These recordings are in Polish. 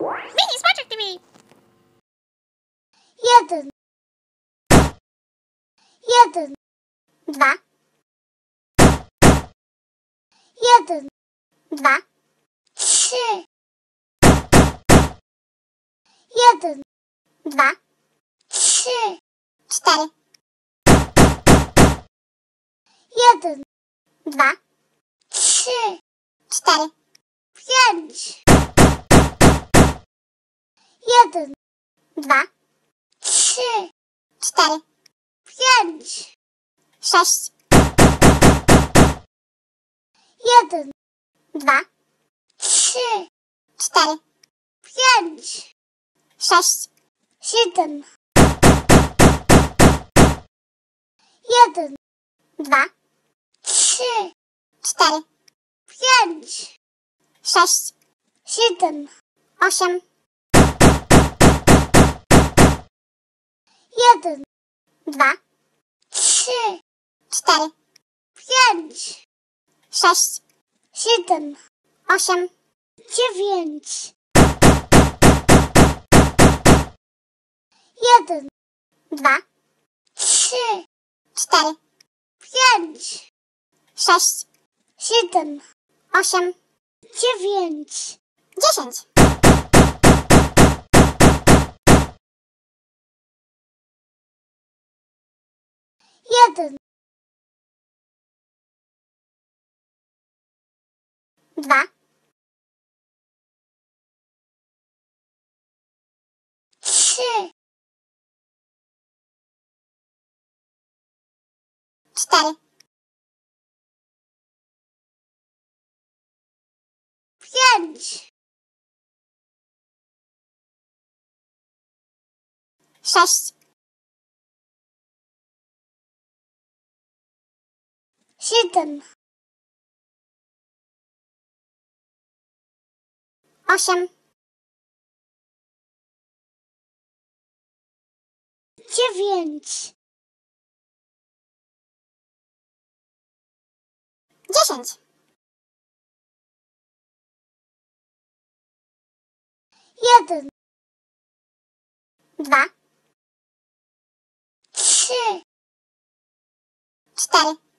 Mini Smaczek TV! jeden, jeden, Dwa, jeden, dwa, trzy, jeden, dwa, trzy, cztery, jeden, dwa, trzy, cztery, pięć, jeden, dwa, trzy, cztery, pięć, sześć, jeden, dwa, trzy, cztery, pięć, sześć, siedem, jeden, dwa, trzy, cztery, pięć, sześć, siedem, osiem, jeden, dwa, trzy, cztery, pięć, sześć, siedem, osiem, dziewięć, jeden, dwa, trzy, cztery, pięć, sześć, siedem, osiem, dziewięć, dziesięć, jeden, dwa, trzy, cztery, pięć, sześć, siedem, osiem, dziewięć, dziesięć, jeden, dwa, trzy, cztery,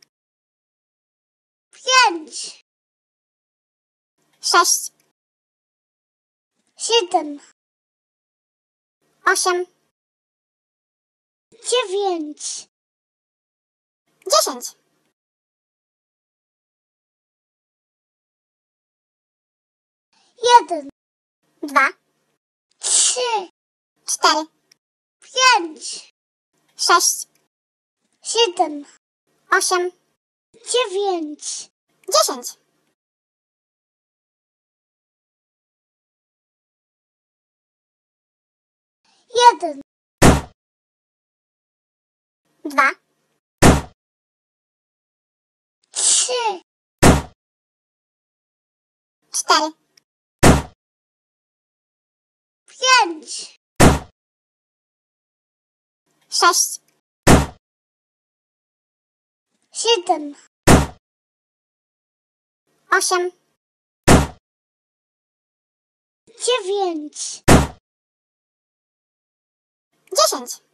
pięć, sześć, siedem, osiem, dziewięć, dziesięć, jeden, dwa, trzy, cztery, pięć, sześć, siedem, osiem, dziewięć, dziesięć, jeden, dwa, trzy, cztery, pięć, sześć, siedem, osiem, dziewięć, dziesięć.